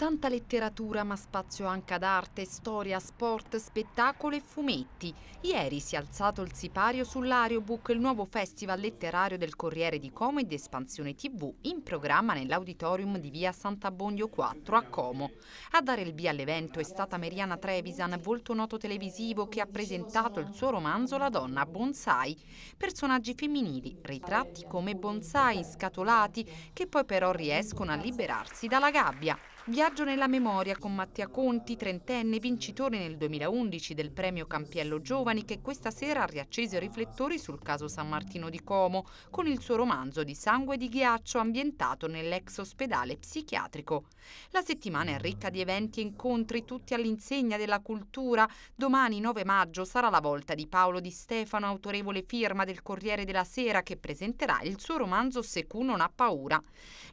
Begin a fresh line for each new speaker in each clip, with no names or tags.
Tanta letteratura, ma spazio anche ad arte, storia, sport, spettacolo e fumetti. Ieri si è alzato il sipario sull'Ariobook, il nuovo festival letterario del Corriere di Como ed Espansione TV, in programma nell'auditorium di via Sant'Abbondio 4 a Como. A dare il via all'evento è stata Mariana Trevisan, volto noto televisivo che ha presentato il suo romanzo La donna bonsai. Personaggi femminili, ritratti come bonsai, scatolati, che poi però riescono a liberarsi dalla gabbia. Viaggio nella memoria con Mattia Conti, trentenne, vincitore nel 2011 del premio Campiello Giovani, che questa sera ha riacceso i riflettori sul caso San Martino di Como, con il suo romanzo di sangue e di ghiaccio ambientato nell'ex ospedale psichiatrico. La settimana è ricca di eventi e incontri, tutti all'insegna della cultura. Domani, 9 maggio, sarà la volta di Paolo Di Stefano, autorevole firma del Corriere della Sera, che presenterà il suo romanzo Secu non ha paura.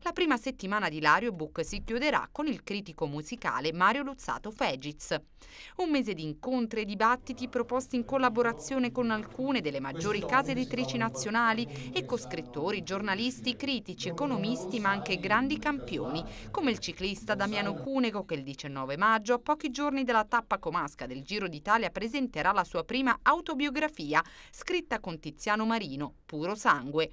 La prima settimana di Lario Book si chiuderà con il critico musicale Mario Luzzato Fegiz. Un mese di incontri e dibattiti proposti in collaborazione con alcune delle maggiori case editrici nazionali e con scrittori, giornalisti, critici, economisti ma anche grandi campioni come il ciclista Damiano Cunego che il 19 maggio, a pochi giorni dalla tappa comasca del Giro d'Italia, presenterà la sua prima autobiografia scritta con Tiziano Marino, Puro Sangue.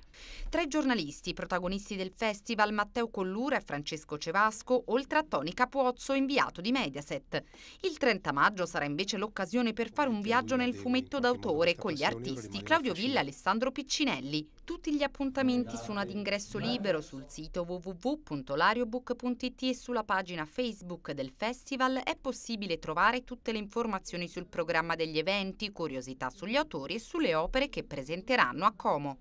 Tra i giornalisti protagonisti del festival Matteo Collura e Francesco Cevasco, oltre a Toni Capuozzo, inviato di Mediaset. Il 30 maggio sarà invece l'occasione per fare un viaggio nel fumetto d'autore con gli artisti Claudio Villa e Alessandro Piccinelli. Tutti gli appuntamenti sono ad ingresso libero sul sito www.lariobook.it e sulla pagina Facebook del festival è possibile trovare tutte le informazioni sul programma degli eventi, curiosità sugli autori e sulle opere che presenteranno a Como.